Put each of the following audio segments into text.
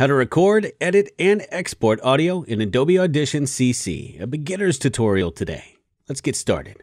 How to record, edit, and export audio in Adobe Audition CC, a beginner's tutorial today. Let's get started.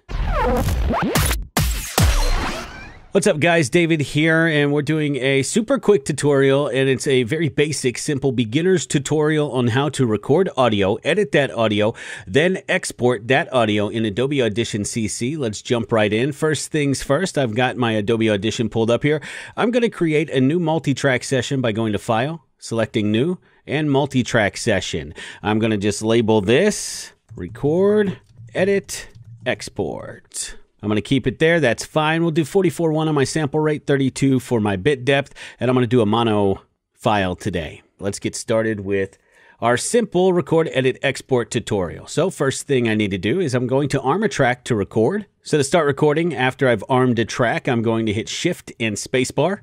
What's up guys, David here, and we're doing a super quick tutorial, and it's a very basic, simple beginner's tutorial on how to record audio, edit that audio, then export that audio in Adobe Audition CC. Let's jump right in. First things first, I've got my Adobe Audition pulled up here. I'm going to create a new multi-track session by going to File, selecting New, and Multi-Track Session. I'm going to just label this, Record, Edit, Export. I'm going to keep it there. That's fine. We'll do 44.1 on my sample rate, 32 for my bit depth, and I'm going to do a mono file today. Let's get started with our simple record, edit, export tutorial. So first thing I need to do is I'm going to arm a track to record. So to start recording, after I've armed a track, I'm going to hit Shift and Spacebar.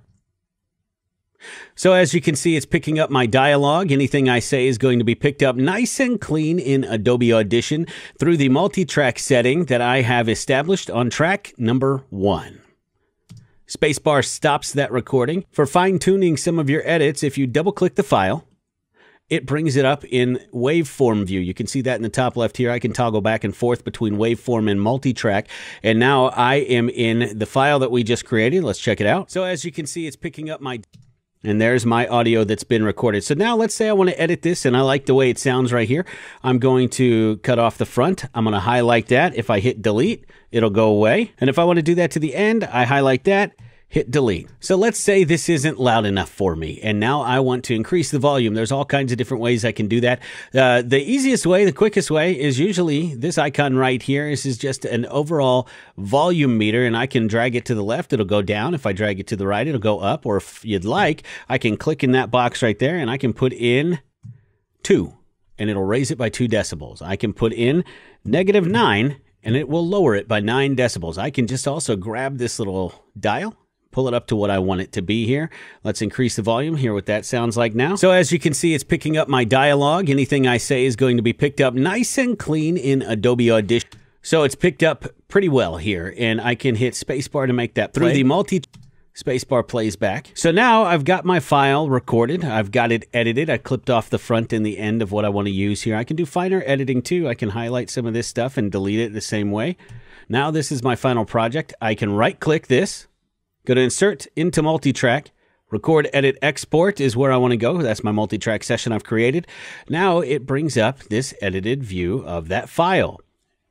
So as you can see, it's picking up my dialogue. Anything I say is going to be picked up nice and clean in Adobe Audition through the multi-track setting that I have established on track number one. Spacebar stops that recording. For fine-tuning some of your edits, if you double-click the file, it brings it up in waveform view. You can see that in the top left here. I can toggle back and forth between waveform and multi-track. And now I am in the file that we just created. Let's check it out. So as you can see, it's picking up my and there's my audio that's been recorded. So now let's say I want to edit this and I like the way it sounds right here. I'm going to cut off the front. I'm going to highlight that. If I hit delete, it'll go away. And if I want to do that to the end, I highlight that hit delete. So let's say this isn't loud enough for me, and now I want to increase the volume. There's all kinds of different ways I can do that. Uh, the easiest way, the quickest way, is usually this icon right here. This is just an overall volume meter, and I can drag it to the left, it'll go down. If I drag it to the right, it'll go up. Or if you'd like, I can click in that box right there, and I can put in two, and it'll raise it by two decibels. I can put in negative nine, and it will lower it by nine decibels. I can just also grab this little dial pull it up to what I want it to be here. Let's increase the volume, hear what that sounds like now. So as you can see, it's picking up my dialogue. Anything I say is going to be picked up nice and clean in Adobe Audition. So it's picked up pretty well here, and I can hit spacebar to make that play. Through the multi spacebar plays back. So now I've got my file recorded. I've got it edited. I clipped off the front and the end of what I want to use here. I can do finer editing too. I can highlight some of this stuff and delete it the same way. Now this is my final project. I can right click this Go to Insert into Multitrack. Record, Edit, Export is where I want to go. That's my multi-track session I've created. Now it brings up this edited view of that file.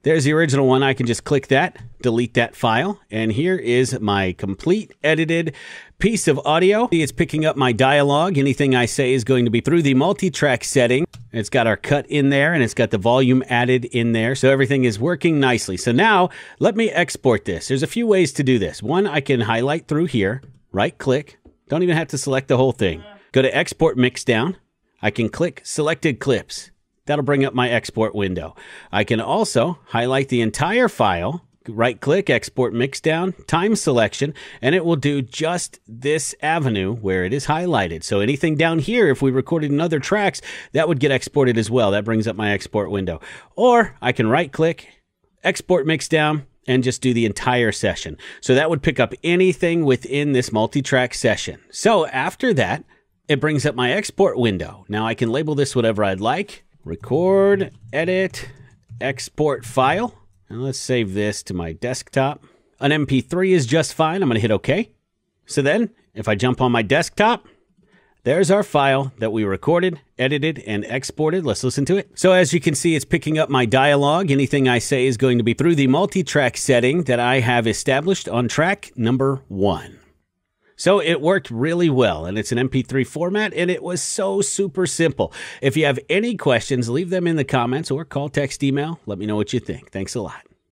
There's the original one. I can just click that, delete that file, and here is my complete edited piece of audio. It's picking up my dialogue. Anything I say is going to be through the multi-track setting. It's got our cut in there and it's got the volume added in there. So everything is working nicely. So now let me export this. There's a few ways to do this. One, I can highlight through here, right click. Don't even have to select the whole thing. Go to export mixdown. I can click selected clips. That'll bring up my export window. I can also highlight the entire file, right click, export mixdown, time selection, and it will do just this avenue where it is highlighted. So anything down here, if we recorded in other tracks, that would get exported as well. That brings up my export window. Or I can right click, export mixdown, and just do the entire session. So that would pick up anything within this multi-track session. So after that, it brings up my export window. Now I can label this whatever I'd like record, edit, export file. And let's save this to my desktop. An MP3 is just fine. I'm going to hit OK. So then, if I jump on my desktop, there's our file that we recorded, edited, and exported. Let's listen to it. So as you can see, it's picking up my dialogue. Anything I say is going to be through the multi-track setting that I have established on track number one. So it worked really well, and it's an MP3 format, and it was so super simple. If you have any questions, leave them in the comments or call, text, email. Let me know what you think. Thanks a lot.